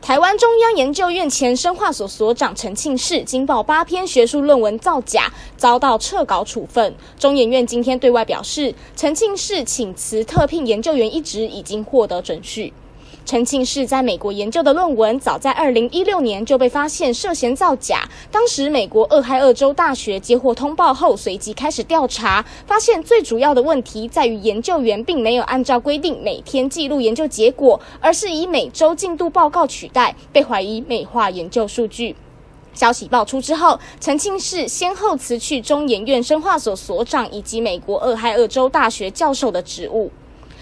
台湾中央研究院前生化所所长陈庆世，经报八篇学术论文造假，遭到撤稿处分。中研院今天对外表示，陈庆世请辞特聘研究员一职已经获得准许。陈庆世在美国研究的论文，早在二零一六年就被发现涉嫌造假。当时美国俄亥俄州大学接获通报后，随即开始调查，发现最主要的问题在于研究员并没有按照规定每天记录研究结果，而是以每周进度报告取代，被怀疑美化研究数据。消息爆出之后，陈庆世先后辞去中研院生化所所长以及美国俄亥俄州大学教授的职务。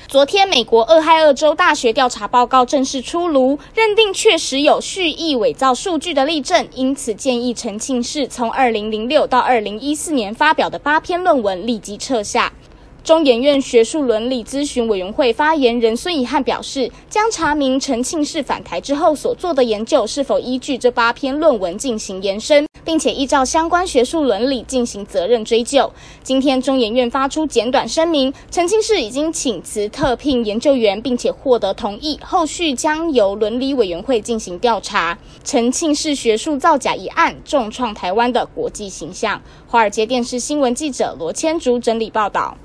昨天，美国俄亥俄州大学调查报告正式出炉，认定确实有蓄意伪造数据的例证，因此建议陈庆世从二零零六到二零一四年发表的八篇论文立即撤下。中研院学术伦理咨询委员会发言人孙以汉表示，将查明陈庆世返台之后所做的研究是否依据这八篇论文进行延伸，并且依照相关学术伦理进行责任追究。今天中研院发出简短声明，澄清是已经请辞特聘研究员，并且获得同意，后续将由伦理委员会进行调查。澄清是学术造假一案重创台湾的国际形象。华尔街电视新闻记者罗千竹整理报道。